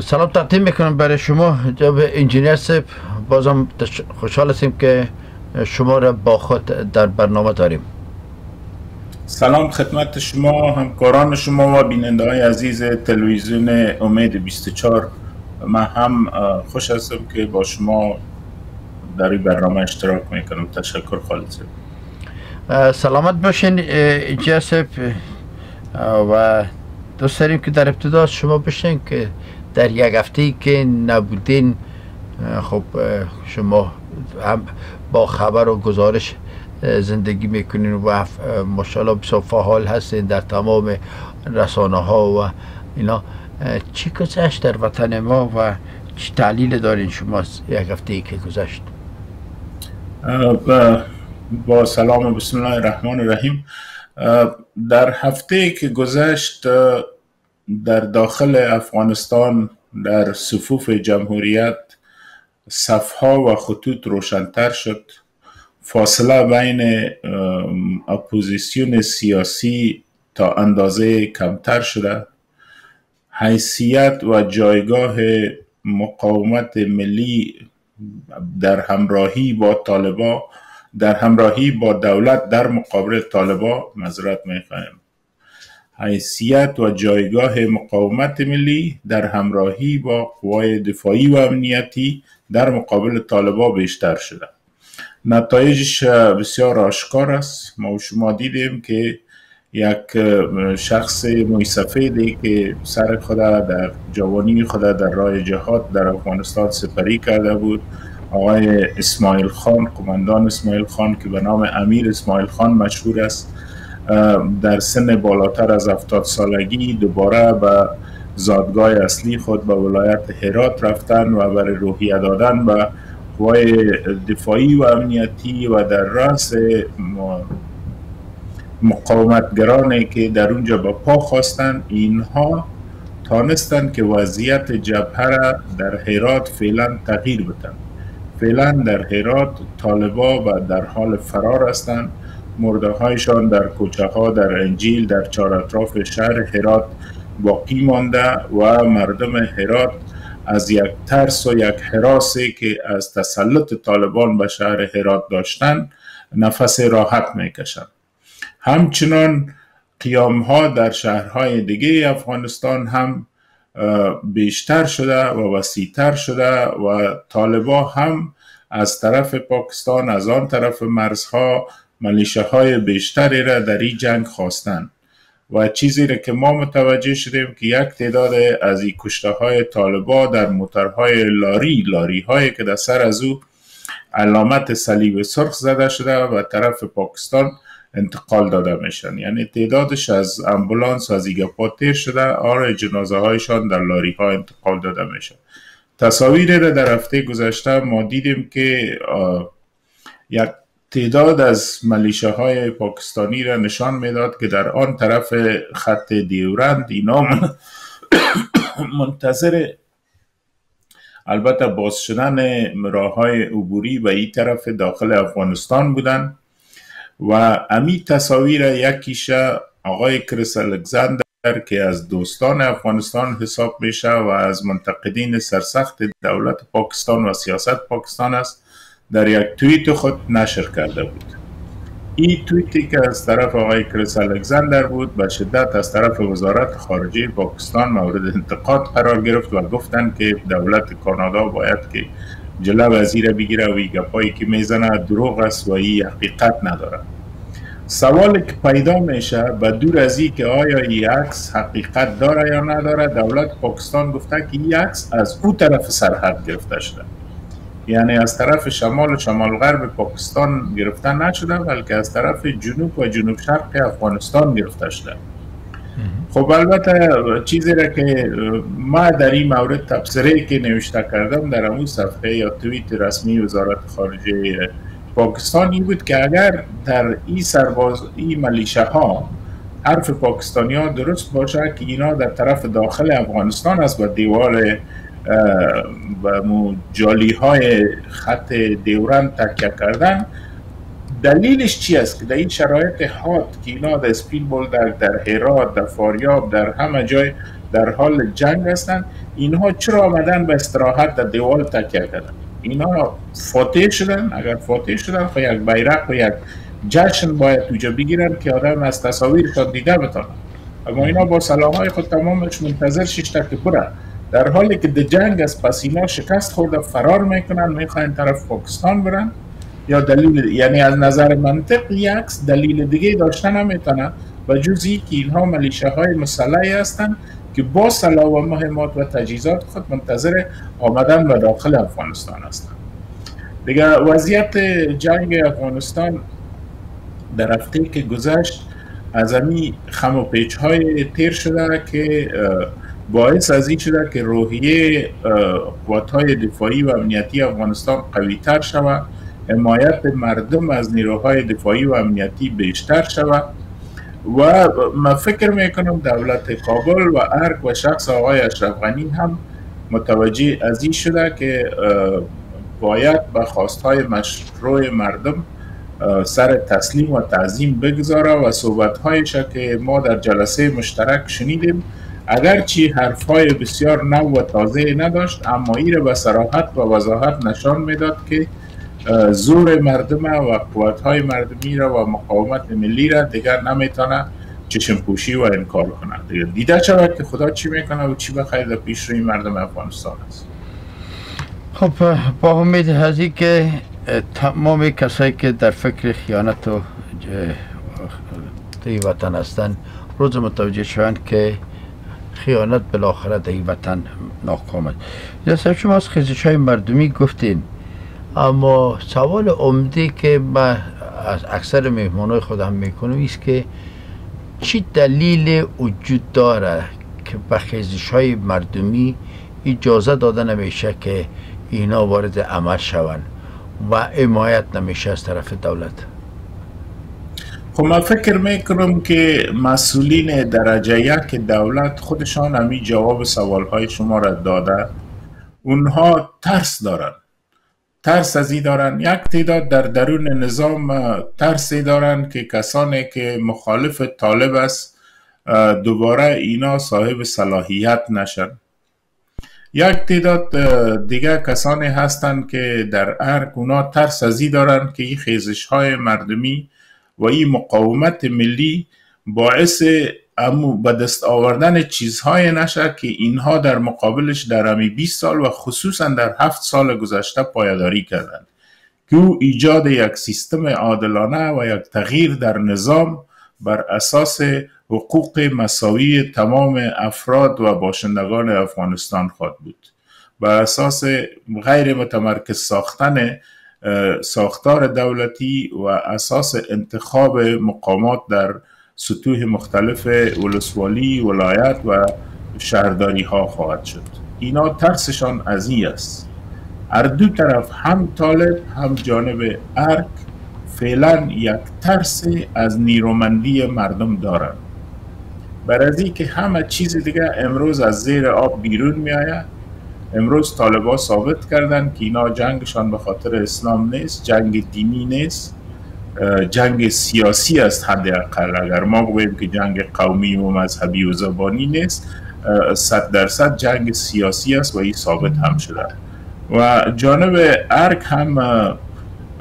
سلام تقدیم می‌کنم برای شما. جناب انجینیر صاحب بازم خوشحال هستیم که شما را با خود در برنامه داریم. سلام خدمت شما همکاران شما و بیننده های عزیز تلویزیون امید 24 من هم خوش هستم که با شما در این برنامه اشتراک می‌کنم. تشکر خالص. سلامت باشین جاسب و دوست داریم که در ابتدا شما بشین که در یک هفته که نبودین خب شما هم با خبر و گزارش زندگی می‌کنین و ماشاءالله بسیار فعال هستین در تمام رسانه ها و اینا. چی گذشت در وطن ما و چی تعلیل دارین شما یک هفته ای که گذشت؟ با سلام و بسم الله الرحمن الرحیم. در هفته که گذشت در داخل افغانستان در صفوف جمهوریت صفها و خطوط روشنتر شد. فاصله بین اپوزیسیون سیاسی تا اندازه کمتر شده. حیثیت و جایگاه مقاومت ملی در همراهی با طالبا در همراهی با دولت در مقابل طالبا مذرت می‌خواهیم. حیثیت و جایگاه مقاومت ملی در همراهی با قوای دفاعی و امنیتی در مقابل طالبا بیشتر شده. نتایجش بسیار آشکار است. ما و شما دیدیم که یک شخص موی که سر خود در جوانی خود در راه جهاد در افغانستان سپری کرده بود آقای اسماعیل خان قماندان اسماعیل خان که به نام امیر اسماعیل خان مشهور است. در سن بالاتر از افتاد سالگی دوباره به زادگاه اصلی خود به ولایت هرات رفتن و برای روحیه دادن به قوای دفاعی و امنیتی و در راس مقاومتگرانی که در اونجا به پا خواستن اینها تانستن که وضعیت جبهه در هرات فعلا تغییر بدن. فعلا در هرات طالبا و در حال فرار هستند مرده هایشان در کوچه ها در انجیل در چهار اطراف شهر هرات باقی مانده و مردم هرات از یک ترس و یک حراسی که از تسلط طالبان به شهر هرات داشتن نفس راحت می‌کشند. همچنان قیام ها در شهرهای دیگه افغانستان هم بیشتر شده و وسیعتر شده و طالبا هم از طرف پاکستان از آن طرف مرزها ملیشه های بیشتری را در این جنگ خواستند و چیزی را که ما متوجه شدیم که یک تعداد از این کشته های طالبا در موترهای لاری لاری هایی که در سر از او علامت صلیب سرخ زده شده و طرف پاکستان انتقال داده میشن یعنی تعدادش از امبولانس و از ایگپا تیر شده آره جنازه هایشان در لاری ها انتقال داده میشن تصاویر را در هفته گذشته ما دیدیم که یک تعداد از ملیشه های پاکستانی را نشان می‌داد که در آن طرف خط دیورند اینا منتظر البته باز شدن راه های عبوری و این طرف داخل افغانستان بودند و امی تصاویر یکیشه آقای کریس الکساندر که از دوستان افغانستان حساب میشه و از منتقدین سرسخت دولت پاکستان و سیاست پاکستان است در یک توییت خود نشر کرده بود. این توییتی که از طرف آقای کریس الکساندر بود به شدت از طرف وزارت خارجه پاکستان مورد انتقاد قرار گرفت و گفتند که دولت کانادا باید که جلو وزیر بگیره و گپایی که می‌زنه دروغ است و این حقیقت نداره سوال که پیدا میشه به دور از که آیا این عکس حقیقت داره یا نداره دولت پاکستان گفته که این عکس از او طرف سرحد گرفته شده. یعنی از طرف شمال و شمال غرب پاکستان گرفته نشده بلکه از طرف جنوب و جنوب شرق افغانستان گرفته شده. خب البته چیزی را که ما در این مورد تبصره که نوشته کردم در اون صفحه یا توییت رسمی وزارت خارجه پاکستان این بود که اگر در این سرباز این ملیشه ها حرف پاکستانی ها درست باشه که اینا در طرف داخل افغانستان است و دیوار و جالی های خط دیورن تکیه کردن دلیلش چی است که در این شرایط حاد که اینا در اسپین بولدک در هرات در فاریاب در همه جای در حال جنگ هستند اینها چرا آمدن به استراحت در دیوال تکیه کردن؟ اینا فاتح شدن اگر فاتح شدن خب یک بیرق و یک جشن باید توجه بگیرن که آدم از تصاویرشان دیده بتانه. اما اینا با سلام های خود تمامش منتظر شیشته که بره در حالی که در جنگ از پس اینا شکست خورده فرار می‌کنن می‌خواین طرف پاکستان برن یا دلیل یعنی از نظر منطق یک دلیل دیگه داشتن نمی‌تونه و جزی که اینها ملیشه های مسلحی هستند که با سلاح و مهمات و تجهیزات خود منتظر آمدن به داخل افغانستان هستند. دیگه وضعیت جنگ افغانستان در هفته که گذشت از امی خم و پیچ های تیر شده که باعث از این شده که روحیه قوات های دفاعی و امنیتی افغانستان قوی تر شود. حمایت مردم از نیروهای دفاعی و امنیتی بیشتر شود. و من فکر می‌کنم دولت کابل و ارک و شخص آقای اشرف هم متوجه از این شده که باید به خواستهای مشروع مردم سر تسلیم و تعظیم بگذاره و صحبت که ما در جلسه مشترک شنیدیم اگرچه حرف های بسیار نو و تازه نداشت اما این به سراحت و وضاحت نشان می‌داد که زور مردم و قوت های مردمی را و مقاومت ملی را دیگر نمی‌تونه چشم پوشی و انکار کنه دیده شود که خدا چی می‌کنه و چی بخیر در پیش روی مردم افغانستان است. خب با امید هزی که تمام کسایی که در فکر خیانت و وطن هستند روز متوجه شوند که خیانت بالاخره در وطن ناکام است. شما از خیزش های مردمی گفتین اما سوال عمده که من از اکثر مهمانای خودم می‌کنم است که چی دلیل وجود داره که به خیزش های مردمی اجازه داده نمیشه که اینا وارد عمل شوند و حمایت نمیشه از طرف دولت؟ خب من فکر می‌کنم که مسئولین درجه یک دولت خودشان همی جواب سوال های شما را داده اونها ترس دارن. ترس از دارن. یک تعداد در درون نظام ترسی دارن که کسانی که مخالف طالب است دوباره اینا صاحب صلاحیت نشن. یک تعداد دیگه کسانی هستند که در ارک اونا ترس ازی دارند که این خیزش های مردمی و این مقاومت ملی باعث امو به دست آوردن چیزهای نشه که اینها در مقابلش در امی 20 سال و خصوصا در هفت سال گذشته پایداری کردند. که او ایجاد یک سیستم عادلانه و یک تغییر در نظام بر اساس حقوق مساوی تمام افراد و باشندگان افغانستان خواهد بود. بر اساس غیر متمرکز ساختن ساختار دولتی و اساس انتخاب مقامات در سطوح مختلف ولسوالی ولایت و شهرداری ها خواهد شد. اینا ترسشان از این است. هر دو طرف هم طالب هم جانب ارک فعلا یک ترس از نیرومندی مردم دارند. بر از که همه چیز دیگه امروز از زیر آب بیرون می آید امروز طالبا ثابت کردن که اینا جنگشان به خاطر اسلام نیست جنگ دینی نیست جنگ سیاسی است حداقل. اگر ما بگوییم که جنگ قومی و مذهبی و زبانی نیست صد درصد جنگ سیاسی است و این ثابت هم شده. و جانب ارک هم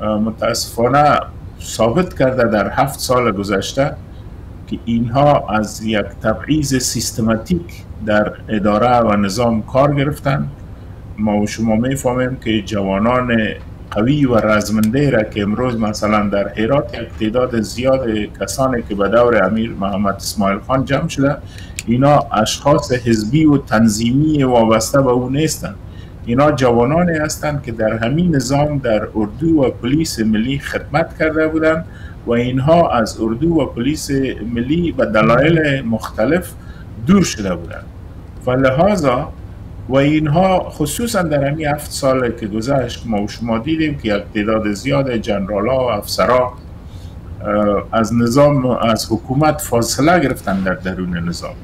متاسفانه ثابت کرده در هفت سال گذشته که اینها از یک تبعیض سیستماتیک در اداره و نظام کار گرفتن. ما و شما می‌فهمیم که جوانان قوی و رزمنده را که امروز مثلا در هرات یک تعداد زیاد کسانی که به دور امیر محمد اسماعیل خان جمع شده اینا اشخاص حزبی و تنظیمی وابسته به او نیستند اینا جوانانی هستند که در همین نظام در اردو و پلیس ملی خدمت کرده بودند و اینها از اردو و پلیس ملی به دلایل مختلف دور شده بودند و لحاظا و اینها خصوصا در همین هفت سال که گذشت ما و شما دیدیم که یک تعداد زیاد جنرال ها و افسرها از نظام از حکومت فاصله گرفتن در درون نظام.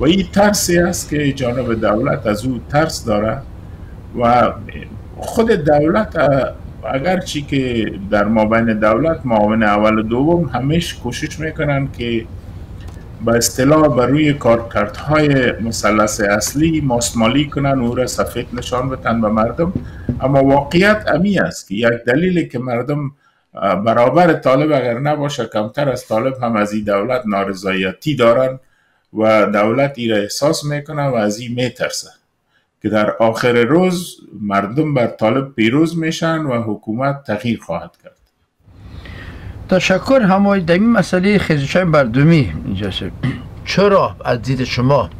و این ترسی است که جانب دولت از او ترس داره و خود دولت اگرچه که در مابین دولت معاون اول و دوم همیش کوشش می‌کنن که به اصطلاح بر روی کارکردهای مثلث اصلی ماسمالی کنن او را سفید نشان بتن به مردم. اما واقعیت امی است که یک دلیلی که مردم برابر طالب اگر نباشه کمتر از طالب هم از این دولت نارضایتی دارن و دولت ای را احساس می‌کنه و از این میترسه که در آخر روز مردم بر طالب پیروز میشن و حکومت تغییر خواهد کرد. تشکر همای در این مسئله خیزش های مردمی چرا از دید شما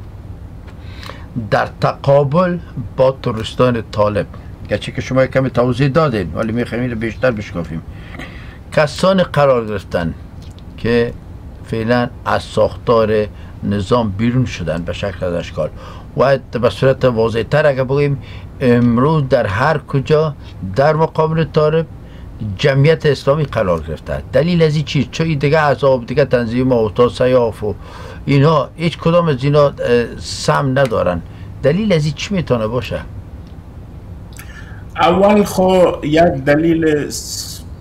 در تقابل با ترستان طالب؟ گرچه که شما کمی توضیح دادین ولی می‌خوایم بیشتر بشکافیم. کسان قرار گرفتن که فعلا از ساختار نظام بیرون شدن به شکل از اشکال و به صورت واضح تر اگر بگیم امروز در هر کجا در مقابل طالب جمعیت اسلامی قرار گرفته. دلیل از این چیز؟ چون دیگه عذاب دیگه تنظیم اوتا سیاف و اینا هیچ کدام از اینا سم ندارن. دلیل از این چی می‌تونه باشه؟ اول خو یک دلیل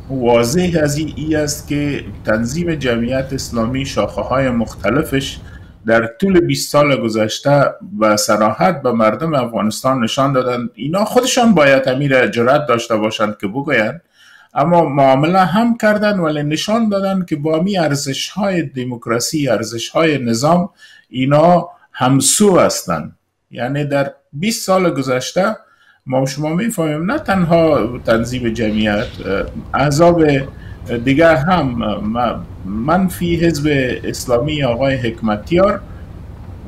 واضح از این ای است که تنظیم جمعیت اسلامی شاخه های مختلفش در طول 20 سال گذشته و سراحت به مردم افغانستان نشان دادن اینا خودشان باید امیر جرات داشته باشند که بگویند اما معامله هم کردن ولی نشان دادن که با می ارزش های دموکراسی ارزش های نظام اینا همسو هستند یعنی در 20 سال گذشته ما شما می‌فهمیم نه تنها تنظیم جمعیت اعضاب دیگر هم منفی حزب اسلامی آقای حکمتیار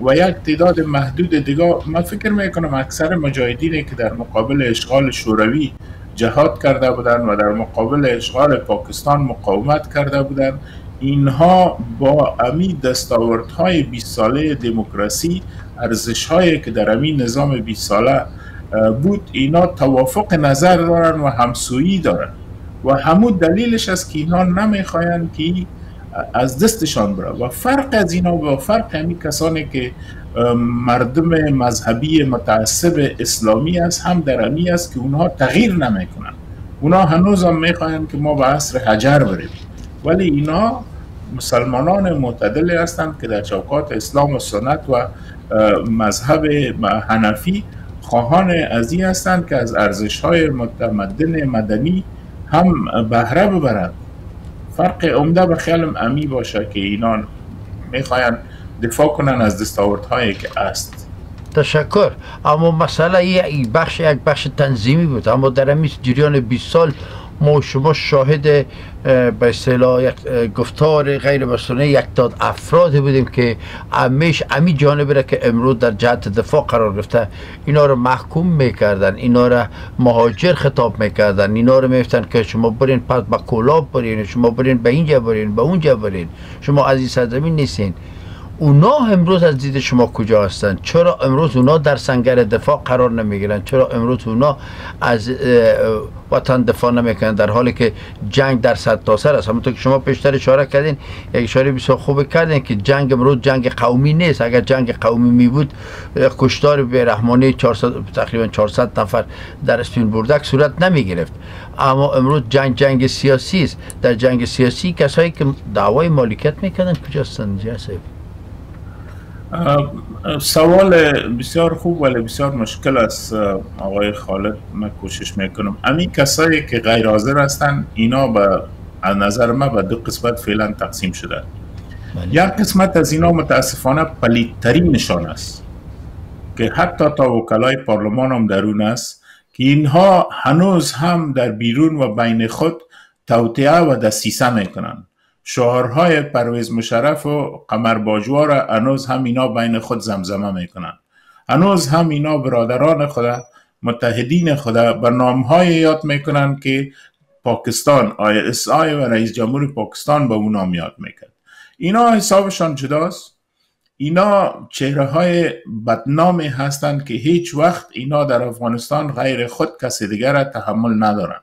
و یک تعداد محدود دیگه من فکر می‌کنم اکثر مجاهدینی که در مقابل اشغال شوروی جهاد کرده بودند و در مقابل اشغال پاکستان مقاومت کرده بودند اینها با امی دستاوردهای 20 ساله دموکراسی ارزشهایی که در امی نظام 20 ساله بود اینا توافق نظر دارن و همسویی دارن. و همون دلیلش است که اینا نمی‌خواین که از دستشان بره. و فرق از اینا و فرق همین کسانی که مردم مذهبی متعصب اسلامی است هم در امی است که اونها تغییر نمی‌کنن. اونها هنوز هم می‌خواین که ما به عصر حجر بریم. ولی اینا مسلمانان معتدلی هستند که در چوکات اسلام و سنت و مذهب حنفی خواهان از این هستند که از ارزش های متمدن مدنی هم بهره ببرند. فرق عمده به خیالم امی باشه که اینا می‌خواین دفاع کنن از دستاوردهایی که است. تشکر. اما مسئله یک بخش یک بخش تنظیمی بود. اما در همین جریان 20 سال ما شما شاهد به اصطلاح یک گفتار غیر مسئله یک داد افراد بودیم که امیش امی جانب را که امروز در جهت دفاع قرار گرفته اینا رو محکوم می‌کردن اینا رو مهاجر خطاب می‌کردن اینا رو میفتن که شما برین پس به کلاب برین شما برین به اینجا برین به اونجا برین شما از این سرزمین نیستین. اونا امروز از دید شما کجا هستن؟ چرا امروز اونا در سنگر دفاع قرار نمی‌گیرن؟ چرا امروز اونا از وطن دفاع نمی‌کنن؟ در حالی که جنگ در صد تا سر است. همونطور که شما پیشتر اشاره کردین یک اشاره بسیار خوب کردین که جنگ امروز جنگ قومی نیست. اگر جنگ قومی می بود کشتار رحمانی 400 تقریبا 400 نفر در اسپین بردک صورت نمی گرفت اما امروز جنگ جنگ سیاسی است. در جنگ سیاسی کسایی که دعوای مالکیت می‌کنن کجا هستند سوال بسیار خوب ولی بسیار مشکل است آقای خالد من کوشش می‌کنم. امی کسایی که غیر حاضر هستن اینا به از نظر ما به دو قسمت فعلا تقسیم شده. بله. یک قسمت از اینا متاسفانه پلیدترین نشان است که حتی تا وکلای پارلمان هم درون است که اینها هنوز هم در بیرون و بین خود توطعه و دستیسه می‌کنند شعارهای پرویز مشرف و قمر باجوا را هنوز هم اینا بین خود زمزمه می‌کنن. هنوز هم اینا برادران خدا متحدین خدا به نامهای یاد می‌کنن که پاکستان ISI و رئیس جمهور پاکستان به اون نام یاد می‌کرد. اینا حسابشان جداست. اینا چهره های بدنامی هستند که هیچ وقت اینا در افغانستان غیر خود کسی دیگر را تحمل ندارند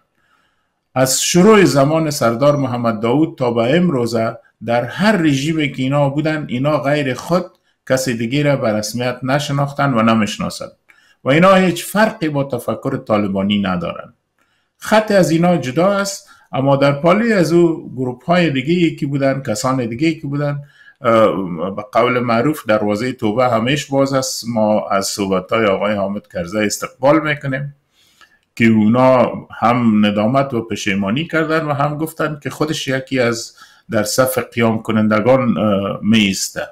از شروع زمان سردار محمد داود تا به امروزه در هر رژیمی که اینا بودن اینا غیر خود کسی دیگه را به رسمیت نشناختن و نمی‌شناسند و اینا هیچ فرقی با تفکر طالبانی ندارن. خط از اینا جدا است اما در پالی از او گروپ های دیگه که بودن کسان دیگه که بودن. به قول معروف دروازه توبه همیش باز است. ما از صحبت های آقای حامد کرزه استقبال می‌کنیم. که اونا هم ندامت و پشیمانی کردن و هم گفتن که خودش یکی از در صف قیام کنندگان میسته.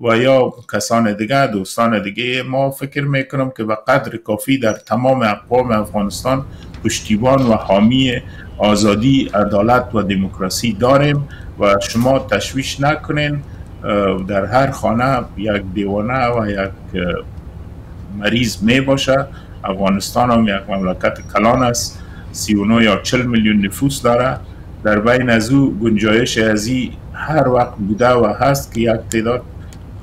و یا کسان دیگه دوستان دیگه ما فکر می‌کنم که به قدر کافی در تمام اقوام افغانستان پشتیبان و حامی آزادی عدالت و دموکراسی داریم و شما تشویش نکنین در هر خانه یک دیوانه و یک مریض می باشه افغانستان هم یک مملکت کلان است. 39 یا 40 میلیون نفوس داره. در بین از او گنجایش ازی هر وقت بوده و هست که یک تعداد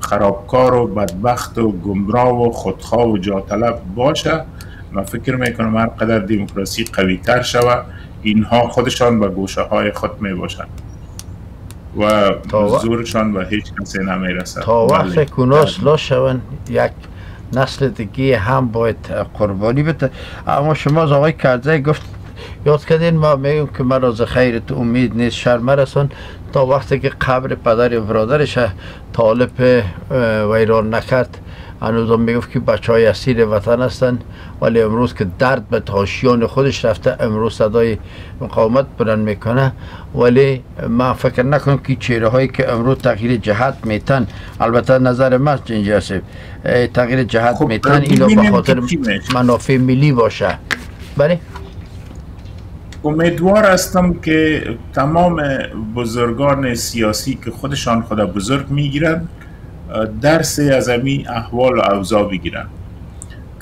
خرابکار و بدبخت و گمراه و خودخواه و جاطلب باشه. من فکر می‌کنم هر قدر دموکراسی قوی تر شود اینها خودشان به گوشه های خود می باشند و زورشان به هیچ کسی نمی رسد تا وقت کناس لا شون یک نسل دیگه هم باید قربانی بده. اما شما از آقای کرده گفت یاد کردین ما میگم که مرا از خیرت امید نیست. شرمه رسون تا وقتی که قبر پدر برادرش طالب ویران نکرد هنوز می‌گفت که بچه های اسیر وطن هستند ولی امروز که درد به تاشیان خودش رفته امروز صدای مقاومت بلند می‌کنه. ولی من فکر نکنم که چهره هایی که امروز تغییر جهت میتن البته نظر من جنجی تغییر جهت خب میتن اینو به خاطر منافع ملی باشه. بله؟ امیدوار هستم که تمام بزرگان سیاسی که خودشان خدا بزرگ می‌گیرند درس از امی احوال و اوضاع بگیرن.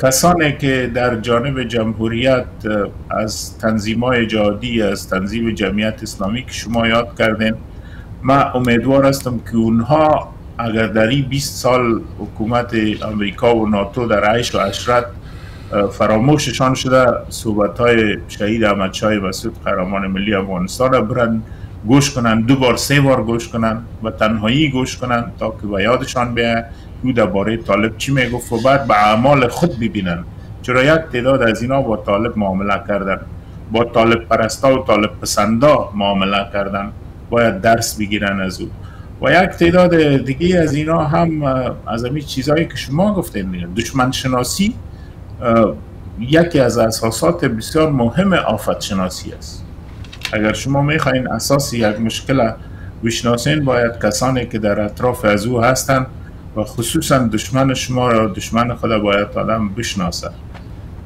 کسانی که در جانب جمهوریت از تنظیم های جهادی از تنظیم جمعیت اسلامی که شما یاد کردین من امیدوار هستم که اونها اگر در این 20 سال حکومت امریکا و ناتو در عیش و عشرت فراموششان شده صحبت های شهید احمد شاه مسعود قهرمان ملی افغانستان برند گوش کنن دو بار سه بار گوش کنن و تنهایی گوش کنن تا که به یادشان بیه او درباره طالب چی می‌گفت و بعد به اعمال خود ببینن چرا یک تعداد از اینا با طالب معامله کردن با طالب پرستا و طالب پسندا معامله کردن باید درس بگیرن از او. و یک تعداد دیگه از اینا هم از همین چیزهایی که شما گفتین دشمن شناسی یکی از اساسات بسیار مهم آفت شناسی است. اگر شما می‌خواین اساس یک مشکل بشناسین باید کسانی که در اطراف از او هستند و خصوصا دشمن شما را دشمن خود باید آدم بشناسه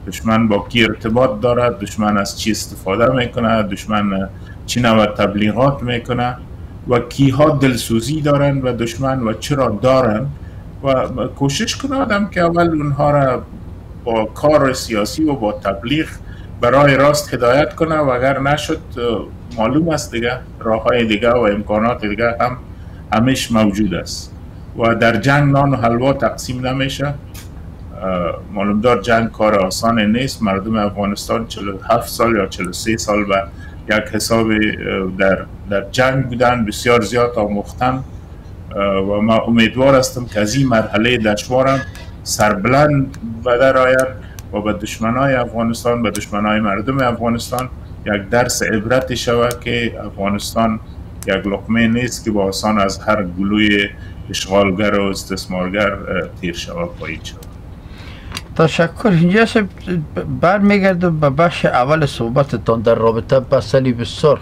دشمن با کی ارتباط دارد؟ دشمن از چی استفاده می‌کنه؟ دشمن چی نوع تبلیغات می‌کنه؟ و کیها دلسوزی دارن و دشمن و چرا دارن؟ و کوشش کنه آدم که اول اونها را با کار سیاسی و با تبلیغ برای راست هدایت کنه و اگر نشد معلوم است دیگه راه های دیگه و امکانات دیگه هم همیش موجود است. و در جنگ نان و حلوا تقسیم نمیشه. معلوم دار جنگ کار آسان نیست. مردم افغانستان 47 سال یا 43 سال به یک حساب در, در جنگ بودن بسیار زیاد آموختن و ما امیدوار هستم که از این مرحله دشوارم سربلند به در آید. و به دشمنای افغانستان به دشمنای مردم افغانستان یک درس عبرتی شود که افغانستان یک لقمه نیست که با آسان از هر گلوی اشغالگر و استثمارگر تیر شود پایید شود. تشکر. اینجا برمیگرده به بخش اول صحبتتان در رابطه با صلیب سرخ.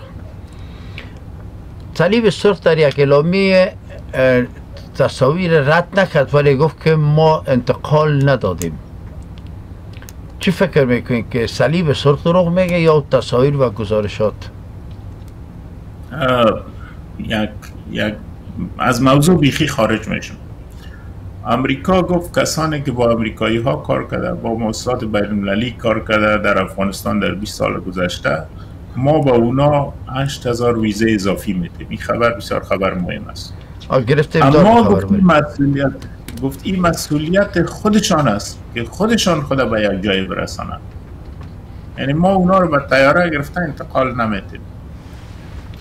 صلیب سرخ در یک اعلامی تصاویر رد نکرد ولی گفت که ما انتقال ندادیم. چی فکر می‌کنین که صلیب سرخ دروغ میگه یا تصاویر و گزارشات؟ یک یک از موضوع بیخی خارج میشم. امریکا گفت کسانی که با امریکایی ها کار کرده با موسسات بین المللی کار کرده در افغانستان در 20 سال گذشته ما با اونا 8000 ویزه اضافی میدیم. این خبر بسیار خبر مهم است. اما گفتیم مسئولیت گفت این مسئولیت خودشان است که خودشان خود به یک جای برسانند. یعنی ما اونا رو به تیاره گرفته انتقال نمیتیم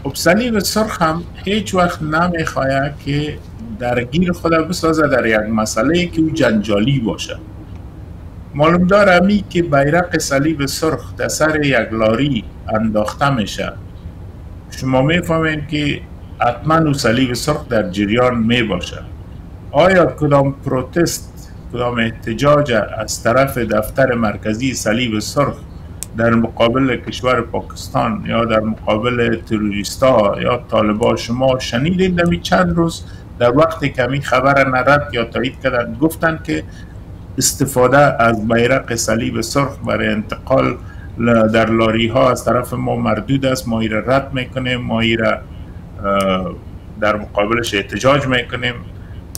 خب صلیب سرخ هم هیچ وقت نمی‌خواهد که درگیر خود بسازه در یک مسئله که او جنجالی باشه معلوم دار امی که بیرق صلیب سرخ در سر یک لاری انداخته میشه. شما می‌فهمین که حتما و صلیب سرخ در جریان می آیا کدام پروتست کدام احتجاج از طرف دفتر مرکزی صلیب سرخ در مقابل کشور پاکستان یا در مقابل تروریستا یا طالبا شما شنیدین در چند روز در وقت کمی خبر نرد یا تایید کردن گفتن که استفاده از بیرق صلیب سرخ برای انتقال در لاری ها از طرف ما مردود است ما ایره رد می‌کنیم ما در مقابلش احتجاج می‌کنیم.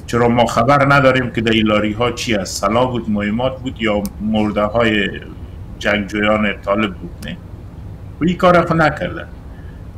چرا ما خبر نداریم که در این لاری ها چی است سلا بود مهمات بود یا مرده های جنگجویان طالب بود؟ نه. و این کار خود نکرده.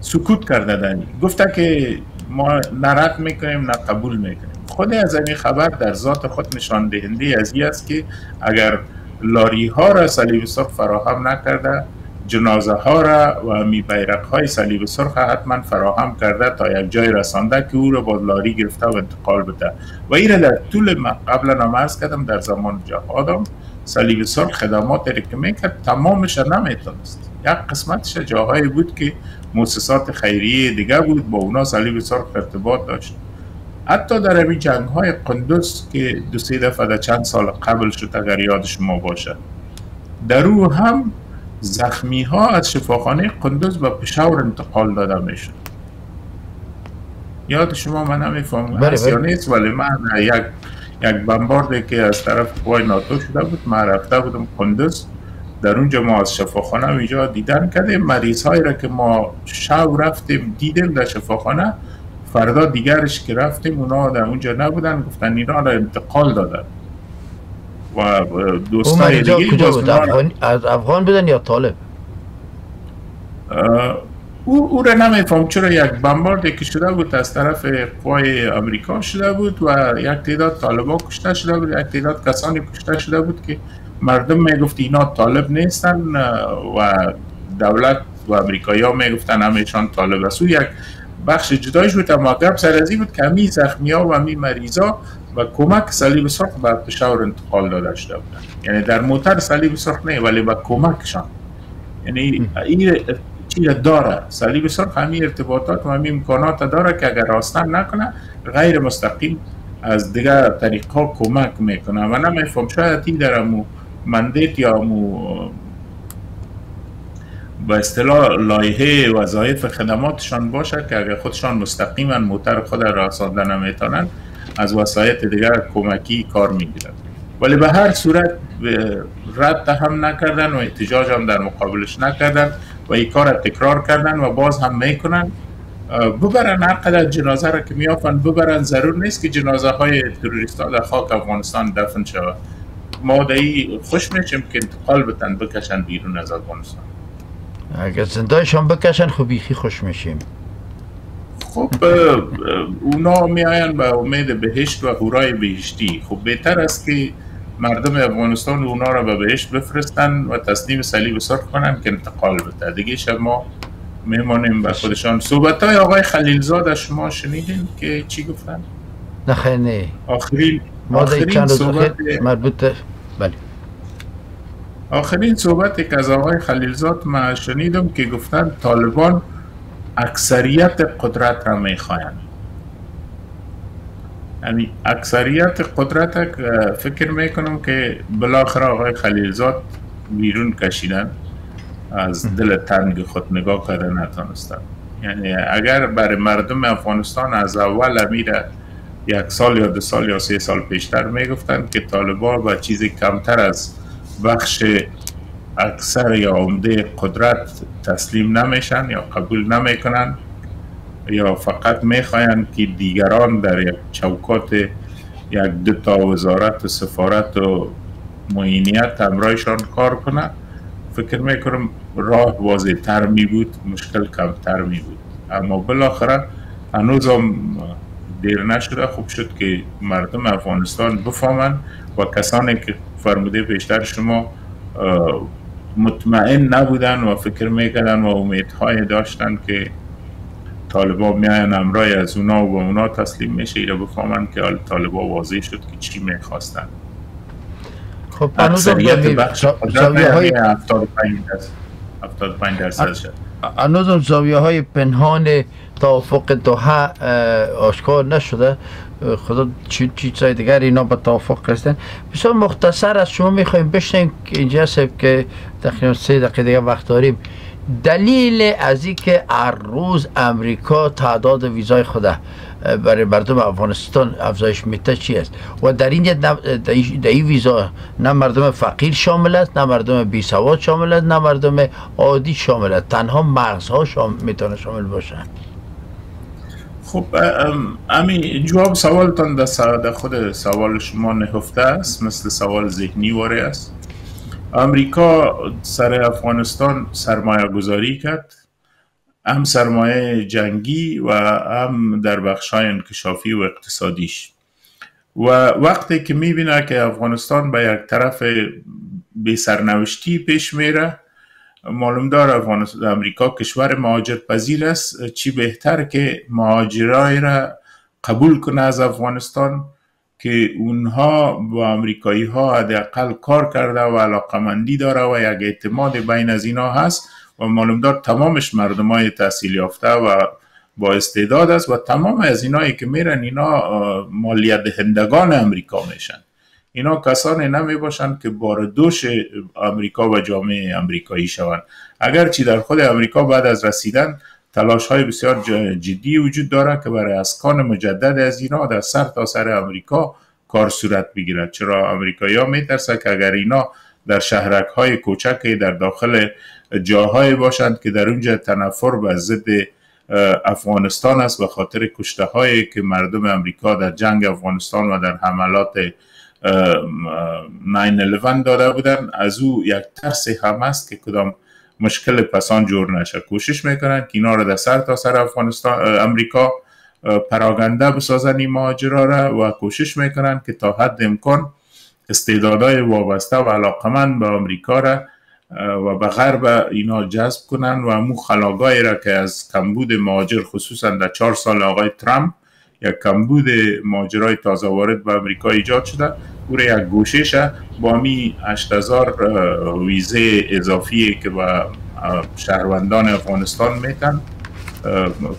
سکوت کرده دنی. گفته که ما نرد می‌کنیم نه قبول می‌کنیم. خود از این خبر در ذات خود نشان دهنده از است که اگر لاری ها را صلیب سرخ فراهم نکرده جنازه ها را و می بیرق های صلیب سرخ حتما فراهم کرده تا یک جای رسانده که او را با لاری گرفته و انتقال بده. و این را در طول قبلا نماز کردم در زمان جهادم صلیب سرخ خدمات را که می‌کرد تمامش نمی‌تونست. یک قسمتش جاهایی بود که مؤسسات خیریه دیگه بود با اونا صلیب سرخ ارتباط داشت. حتی در این جنگ های قندوز که دو سه دفعه چند سال قبل شد اگر یاد شما باشد در او هم زخمی ها از شفاخانه قندوز به پشاور انتقال داده می‌شد. یاد شما من نمیفهم بله، بله. نیست ولی من یک یک بمبارد که از طرف قوای ناتو شده بود من رفته بودم قندوز. در اونجا ما از شفاخانه اینجا دیدن کردیم. مریض هایی را که ما شب رفتیم دیدیم در شفاخانه. فردا دیگرش که رفتیم اونا در اونجا نبودن. گفتن اینا را انتقال دادن. و دوستای مریضا دیگه بود؟ افغان از افغان بودن یا طالب؟ او, او را نمیفهم. چرا یک بمبارد که شده بود از طرف قوای امریکا شده بود و یک تعداد طالبا کشته شده بود یک تعداد کسانی کشته شده بود که مردم می‌گفت اینا طالب نیستن و دولت و امریکایی ها می‌گفتن همیشان طالب است. او یک بخش جدایش بود اما گپ سر از این بود که همی زخمی ها و همی مریضا و کمک صلیب سرخ به پشاور انتقال داده شده بودن. یعنی در موتر صلیب سرخ نه ولی به کمکشان. یعنی این چی داره. صلیب سرخ همین ارتباطات و همین امکانات داره که اگر راستن نکنه غیر مستقیم از دیگر طریقا کمک می‌کنه. و نمیفهم شاید این در امو مندیت یا امو به اصطلاح لایحه وظایف خدماتشان باشه که اگر خودشان مستقیما موتر خود را رسانده نمی‌تونن از وسایط دیگر کمکی کار می‌گیرن ولی به هر صورت رد هم نکردن و احتجاج هم در مقابلش نکردن و این کار را تکرار کردن و باز هم می‌کنن. ببرن هر قدر جنازه را که میافن ببرن. ضرور نیست که جنازه های تروریست ها در خاک افغانستان دفن شود. ما در این خوش میشیم که انتقال بتن بکشن بیرون از افغانستان. اگر زندهشان بکشن خب بیخی خوش میشیم. خب اونا میاین به امید بهشت و هورای بهشتی. خب بهتر است که مردم افغانستان اونا را به بهشت بفرستن و تسلیم صلیب سرخ کنن که انتقال بده. دیگه شب ما میمانیم به خودشان. صحبت های آقای خلیلزاد از شما شنیدین که چی گفتن؟ نه خیر نه. آخرین آخرین صحبت مربوط بله. آخرین صحبتی که از آقای خلیلزاد من شنیدم که گفتن طالبان اکثریت قدرت را می‌خواهند. یعنی اکثریت قدرت فکر می‌کنم که بالاخره آقای خلیلزاد بیرون کشیدن از دل تنگ خود نگاه کرده نتانستن یعنی اگر برای مردم افغانستان از اول امیر یک سال یا دو سال یا سه سال پیشتر می‌گفتن که طالبان با چیزی کمتر از بخش اکثر یا عمده قدرت تسلیم نمیشن یا قبول نمی‌کنن یا فقط می‌خواین که دیگران در یک چوکات یک دو تا وزارت و سفارت و معینیت همراهشان کار کنه فکر می‌کنم راه واضح تر می بود مشکل کمتر می بود اما بالاخره هنوز هم دیر نشده. خوب شد که مردم افغانستان بفهمن و کسانی که فرموده بیشتر شما مطمئن نبودن و فکر می‌کردن و امیدهای داشتن که طالبا میاین امرای از اونا و به اونا تسلیم میشه ایره بفهمن که حال طالبا واضح شد که چی می‌خواستن. خب اکثریت بخش زاویه های 75 درصد شد هنوز زاویه های پنهان توافق دوها آشکار نشده. خدا چی چیزای دیگر اینا به توافق رسیدن بسیار مختصر از شما می‌خوایم بشنیم که اینجا سب که تقریبا سه دقیقه دیگه وقت داریم. دلیل از اینکه هر روز امریکا تعداد ویزای خود برای مردم افغانستان افزایش میده چی است؟ و در این در این ویزا نه مردم فقیر شامل است نه مردم بی سواد شامل است نه مردم عادی شامل است. تنها مغزها شامل می‌تونه شامل باشن. خب امی جواب سوالتان در خود سوال شما نهفته است مثل سوال ذهنی واره است. امریکا سر افغانستان سرمایه گذاری کرد. هم سرمایه جنگی و هم در بخش های انکشافی و اقتصادیش. و وقتی که می‌بینه که افغانستان به یک طرف به سرنوشتی پیش میره معلوم دار افغانستان امریکا کشور مهاجر پذیر است. چی بهتر که مهاجرای را قبول کنه از افغانستان که اونها با امریکایی ها حداقل کار کرده و علاقمندی داره و یک اعتماد بین از اینا هست و معلوم دار تمامش مردم های تحصیل یافته و با استعداد است و تمام از اینایی که میرن اینا مالیت دهندگان امریکا میشن. اینا کسانی نمی باشند که بار دوش امریکا و جامعه امریکایی شوند. اگرچه در خود امریکا بعد از رسیدن تلاش های بسیار جدی وجود داره که برای اسکان مجدد از اینا در سر تا سر امریکا کار صورت بگیرد. چرا امریکایی ها میترسه که اگر اینا در شهرک های کوچک در داخل جاهایی باشند که در اونجا تنفر به ضد افغانستان است به خاطر کشته هایی که مردم امریکا در جنگ افغانستان و در حملات 9-11 داده بودن. از او یک ترس هم است که کدام مشکل پسان جور نشه. کوشش می‌کنن که اینا را در سر تا سر افغانستان امریکا پراگنده بسازن این مهاجرا را و کوشش می‌کنن که تا حد امکان استعدادهای وابسته و علاقمند به امریکا را و به غرب اینا جذب کنن. و امو خلاگاهی را که از کمبود مهاجر خصوصا در چهار سال آقای ترامپ یک کمبود ماجرای تازه وارد به امریکا ایجاد شده. او را یک گوشش با می 8000 ویزه اضافی که به شهروندان افغانستان میتن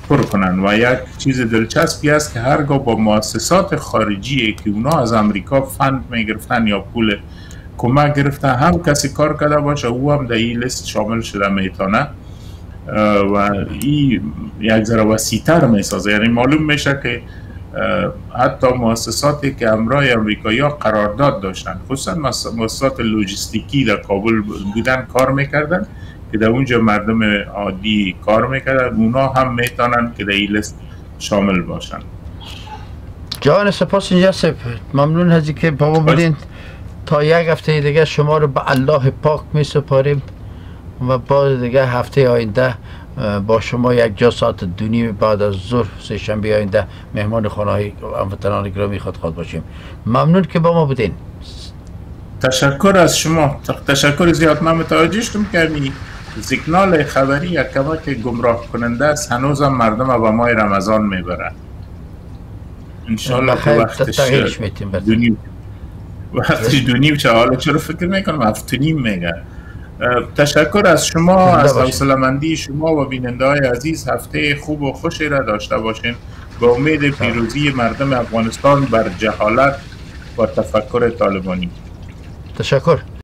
پر کنن و یک چیز دلچسبی است که هرگاه با مؤسسات خارجی که اونا از امریکا فند می‌گرفتن یا پول کمک گرفتن هم کسی کار کرده باشه او هم در این لیست شامل شده می‌تونه و این یک ذره وسیعتر می‌سازه. یعنی معلوم میشه که حتی مؤسساتی که امرای امریکایی ها قرارداد داشتن خصوصا مؤسسات لوجستیکی در کابل بودن کار می‌کردن که در اونجا مردم عادی کار می‌کردن. اونا هم می‌تونن که در این لیست شامل باشن. جان سپاس اینجا سپ ممنون هزی که بابا بودین. تا یک هفته دیگه شما رو به الله پاک می سپاریم و بعد دیگه هفته آینده با شما یک جا ساعت دونیم بعد از ظهر سه شنبه آینده مهمان خانه های هموطنان گرامی خود خود باشیم. ممنون که با ما بودین. تشکر از شما. تشکر زیاد. من متوجه شدم که می سیگنال خبری یک کمک گمراه کننده است. هنوزم مردم به ماه رمضان می‌برن. انشالله که وقتش دونیم وقتش دونیم چه حالا چرا فکر می‌کنم هفتونیم میگه تشکر از شما از حوصله‌مندی شما و بیننده های عزیز. هفته خوب و خوشی را داشته باشین. با امید پیروزی مردم افغانستان بر جهالت و تفکر طالبانی. تشکر.